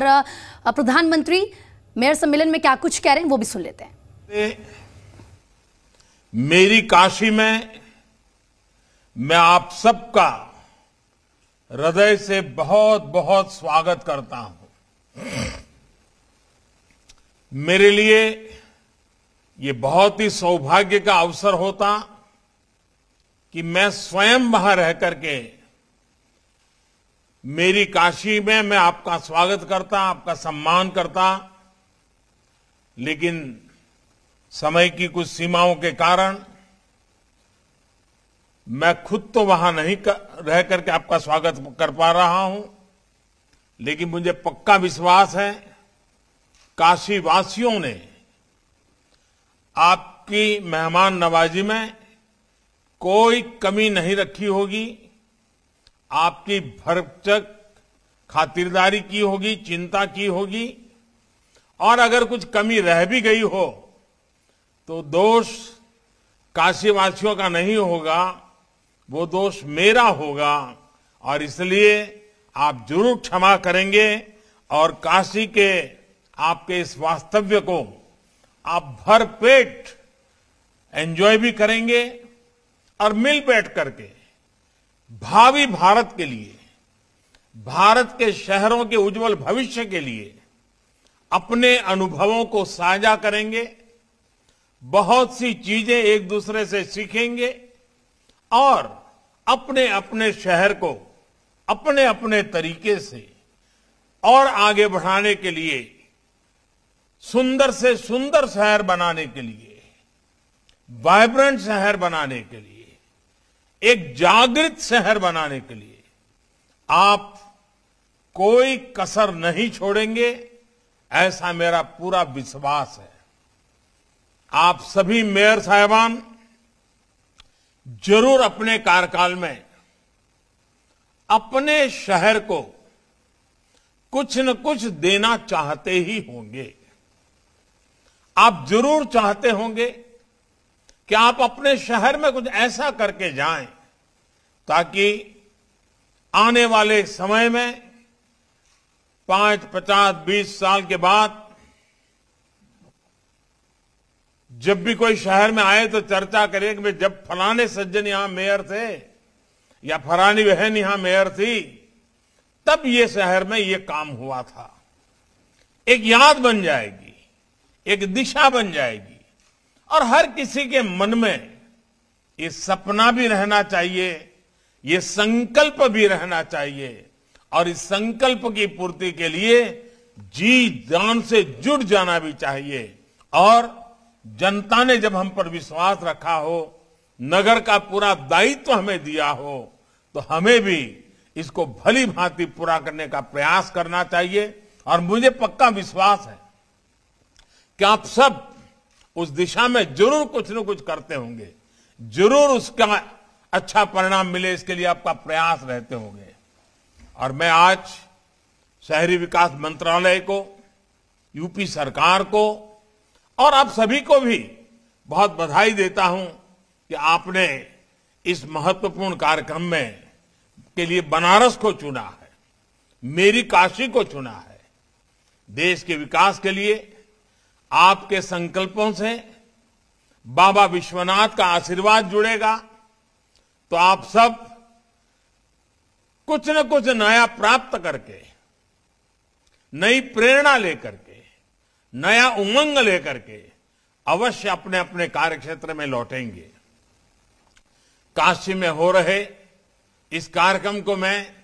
और प्रधानमंत्री मेयर सम्मेलन में क्या कुछ कह रहे हैं वो भी सुन लेते हैं। मेरी काशी में मैं आप सबका हृदय से बहुत बहुत स्वागत करता हूँ। मेरे लिए ये बहुत ही सौभाग्य का अवसर होता कि मैं स्वयं वहाँ रह करके मेरी काशी में मैं आपका स्वागत करता आपका सम्मान करता लेकिन समय की कुछ सीमाओं के कारण मैं खुद तो वहाँ नहीं कर, रह करके आपका स्वागत कर पा रहा हूँ लेकिन मुझे पक्का विश्वास है काशी वासियों ने आपकी मेहमान नवाजी में कोई कमी नहीं रखी होगी। आपकी भरचक खातिरदारी की होगी, चिंता की होगी, और अगर कुछ कमी रह भी गई हो तो दोष काशीवासियों का नहीं होगा, वो दोष मेरा होगा, और इसलिए आप ज़रूर क्षमा करेंगे, और काशी के आपके इस वास्तव्य को आप भर पेट एंजॉय भी करेंगे, और मिल बैठ करके भावी भारत के लिए, भारत के शहरों के उज्जवल भविष्य के लिए अपने अनुभवों को साझा करेंगे, बहुत सी चीज़ें एक दूसरे से सीखेंगे और अपने अपने शहर को अपने अपने तरीके से और आगे बढ़ाने के लिए, सुंदर से सुंदर शहर बनाने के लिए वाइब्रेंट शहर बनाने के लिए एक जागृत शहर बनाने के लिए आप कोई कसर नहीं छोड़ेंगे, ऐसा मेरा पूरा विश्वास है। आप सभी मेयर साहबान, ज़रूर अपने कार्यकाल में अपने शहर को कुछ न कुछ देना चाहते ही होंगे। आप ज़रूर चाहते होंगे कि आप अपने शहर में कुछ ऐसा करके जाएँ ताकि आने वाले समय में पाँच, पचास, बीस साल के बाद जब भी कोई शहर में आए तो चर्चा करे कि जब फलाने सज्जन यहाँ मेयर थे या फलानी बहन यहाँ मेयर थी, तब ये शहर में ये काम हुआ था। एक याद बन जाएगी, एक दिशा बन जाएगी। और हर किसी के मन में ये सपना भी रहना चाहिए, ये संकल्प भी रहना चाहिए। और इस संकल्प की पूर्ति के लिए जी जान से जुड़ जाना भी चाहिए। और जनता ने जब हम पर विश्वास रखा हो, नगर का पूरा दायित्व हमें दिया हो तो हमें भी इसको भली भांति पूरा करने का प्रयास करना चाहिए। और मुझे पक्का विश्वास है कि आप सब उस दिशा में ज़रूर कुछ न कुछ करते होंगे। ज़रूर उसका अच्छा परिणाम मिले, इसके लिए आपका प्रयास रहते होंगे। और मैं आज शहरी विकास मंत्रालय को, यूपी सरकार को और आप सभी को भी बहुत बधाई देता हूँ कि आपने इस महत्वपूर्ण कार्यक्रम में के लिए बनारस को चुना है, मेरी काशी को चुना है, देश के विकास के लिए आपके संकल्पों से बाबा विश्वनाथ का आशीर्वाद जुड़ेगा तो आप सब कुछ न कुछ नया प्राप्त करके, नई प्रेरणा लेकर के, नया उमंग लेकर के अवश्य अपने अपने कार्यक्षेत्र में लौटेंगे। काशी में हो रहे इस कार्यक्रम को मैं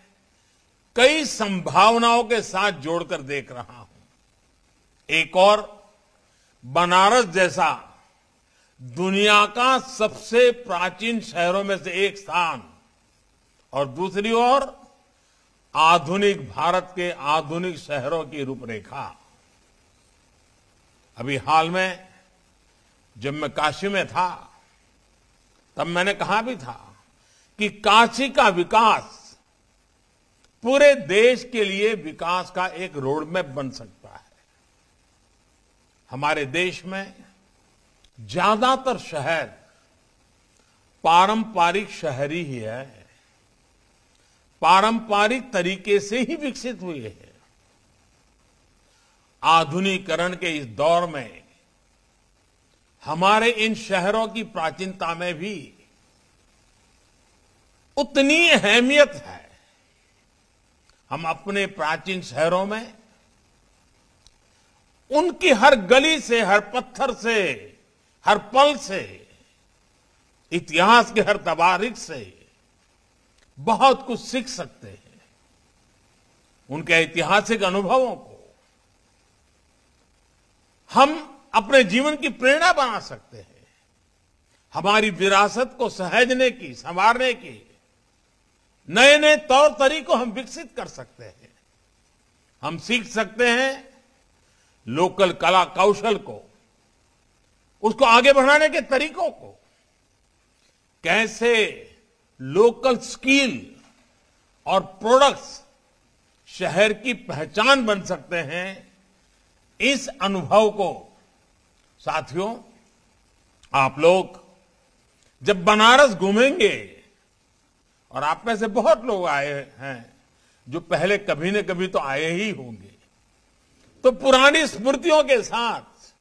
कई संभावनाओं के साथ जोड़कर देख रहा हूँ। एक और बनारस जैसा दुनिया का सबसे प्राचीन शहरों में से एक स्थान और दूसरी ओर आधुनिक भारत के आधुनिक शहरों की रूपरेखा। अभी हाल में जब मैं काशी में था, तब मैंने कहा भी था कि काशी का विकास पूरे देश के लिए विकास का एक रोडमैप बन सकता हमारे देश में ज़्यादातर शहर पारंपरिक शहरी ही है। पारंपरिक तरीके से ही विकसित हुए हैं। आधुनिकरण के इस दौर में हमारे इन शहरों की प्राचीनता में भी उतनी अहमियत है। हम अपने प्राचीन शहरों में उनकी हर गली से, हर पत्थर से, हर पल से, इतिहास के हर तबारिक से बहुत कुछ सीख सकते हैं। उनके ऐतिहासिक अनुभवों को हम अपने जीवन की प्रेरणा बना सकते हैं। हमारी विरासत को सहेजने की, संवारने की नए नए तौर तरीकों हम विकसित कर सकते हैं। हम सीख सकते हैं लोकल कला कौशल को, उसको आगे बढ़ाने के तरीकों को, कैसे लोकल स्किल और प्रोडक्ट्स शहर की पहचान बन सकते हैं, इस अनुभव को। साथियों, आप लोग जब बनारस घूमेंगे, और आप में से बहुत लोग आए हैं, जो पहले कभी न कभी तो आए ही होंगे। तो पुरानी स्मृतियों के साथ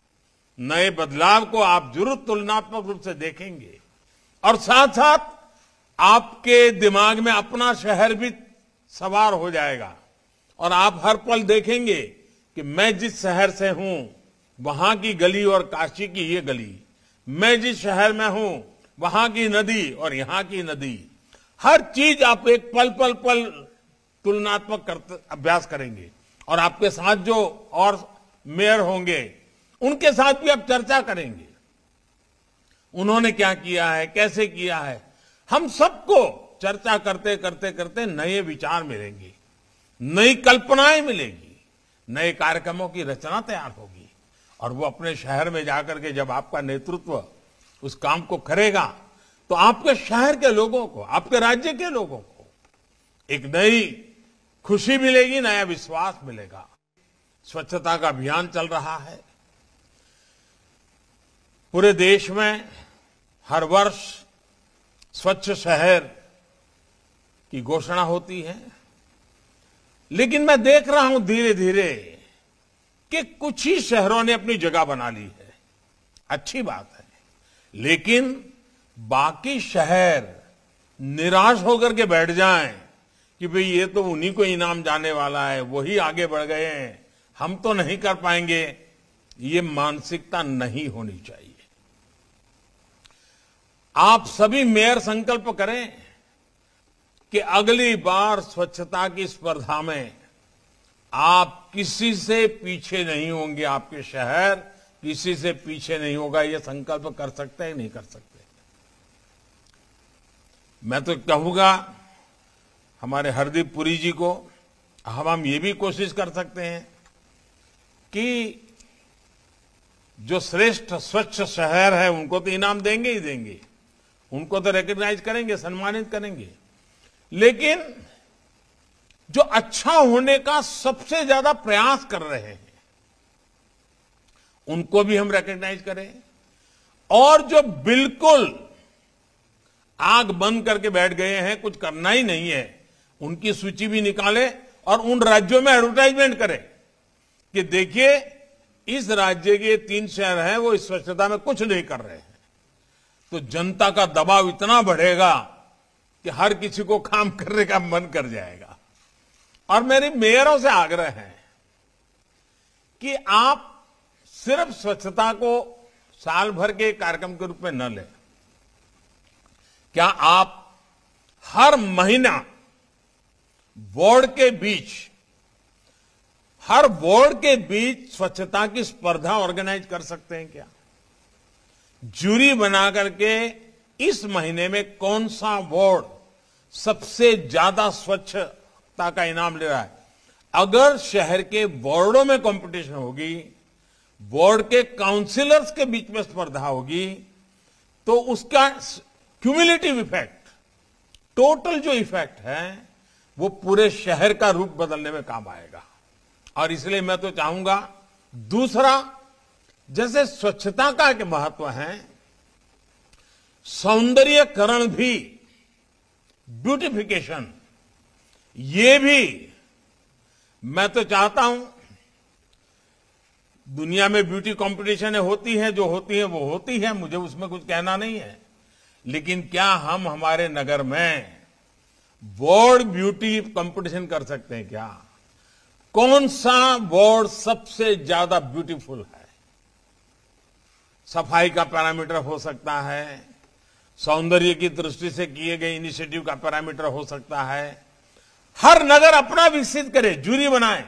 नए बदलाव को आप ज़रूर तुलनात्मक रूप से देखेंगे। और साथ साथ आपके दिमाग में अपना शहर भी सवार हो जाएगा। और आप हर पल देखेंगे कि मैं जिस शहर से हूँ, वहाँ की गली और काशी की ये गली, मैं जिस शहर में हूँ, वहाँ की नदी और यहाँ की नदी, हर चीज़ आप एक पल पल पल तुलनात्मक अभ्यास करेंगे। और आपके साथ जो और मेयर होंगे, उनके साथ भी आप चर्चा करेंगे। उन्होंने क्या किया है, कैसे किया है, हम सबको चर्चा करते करते करते नए विचार मिलेंगे, नई कल्पनाएँ मिलेगी, नए कार्यक्रमों की रचना तैयार होगी। और वो अपने शहर में जाकर के जब आपका नेतृत्व उस काम को करेगा तो आपके शहर के लोगों को, आपके राज्य के लोगों को एक नई खुशी मिलेगी, नया विश्वास मिलेगा। स्वच्छता का अभियान चल रहा है। पूरे देश में हर वर्ष स्वच्छ शहर की घोषणा होती है। लेकिन मैं देख रहा हूँ धीरे धीरे कि कुछ ही शहरों ने अपनी जगह बना ली है। अच्छी बात है। लेकिन बाकी शहर निराश होकर के बैठ जाएँ। कि भाई ये तो उन्हीं को इनाम जाने वाला है, वही आगे बढ़ गए हैं। हम तो नहीं कर पाएँगे। ये मानसिकता नहीं होनी चाहिए। आप सभी मेयर संकल्प करें कि अगली बार स्वच्छता की स्पर्धा में आप किसी से पीछे नहीं होंगे। आपके शहर किसी से पीछे नहीं होगा। ये संकल्प कर सकते हैं, नहीं कर सकते मैं तो कहूँगा हमारे हरदीप पुरी जी को हम हम ये भी कोशिश कर सकते हैं कि जो श्रेष्ठ स्वच्छ शहर है, उनको तो इनाम देंगे ही देंगे। उनको तो रिकग्नाइज करेंगे, सम्मानित करेंगे। लेकिन जो अच्छा होने का सबसे ज़्यादा प्रयास कर रहे हैं, उनको भी हम रिकग्नाइज करें। और जो बिल्कुल आग बंद करके बैठ गए हैं, कुछ करना ही नहीं है। उनकी सूची भी निकाले और उन राज्यों में एडवर्टाइजमेंट करें कि देखिए, इस राज्य के तीन शहर हैं, वो इस स्वच्छता में कुछ नहीं कर रहे हैं। तो जनता का दबाव इतना बढ़ेगा कि हर किसी को काम करने का मन कर जाएगा। और मेरी मेयरों से आग्रह है कि आप सिर्फ़ स्वच्छता को साल भर के कार्यक्रम के रूप में न लें। क्या आप हर महीना बोर्ड के बीच, हर वार्ड के बीच स्वच्छता की स्पर्धा ऑर्गेनाइज कर सकते हैं क्या? जूरी बना करके इस महीने में कौन सा वार्ड सबसे ज़्यादा स्वच्छता का इनाम ले रहा है? अगर शहर के बोर्डों में कंपटीशन होगी बोर्ड के काउंसिलर्स के बीच में स्पर्धा होगी तो उसका क्यूमुलेटिव इफ़ेक्ट, टोटल जो इफ़ेक्ट है वो पूरे शहर का रूप बदलने में काम आएगा। और इसलिए मैं तो चाहूँगा, दूसरा, जैसे स्वच्छता का एक महत्व है, सौंदर्यकरण भी, ब्यूटिफिकेशन, ये भी मैं तो चाहता हूँ। दुनिया में ब्यूटी कंपटीशन होती है, जो होती है, वो होती है, मुझे उसमें कुछ कहना नहीं है। लेकिन क्या हम हमारे नगर में वर्ल्ड ब्यूटी कंपटीशन कर सकते हैं क्या? कौन सा वर्ल्ड सबसे ज़्यादा ब्यूटीफुल है? सफ़ाई का पैरामीटर हो सकता है, सौंदर्य की दृष्टि से किए गए इनिशिएटिव का पैरामीटर हो सकता है। हर नगर अपना विकसित करे जूरी बनाए।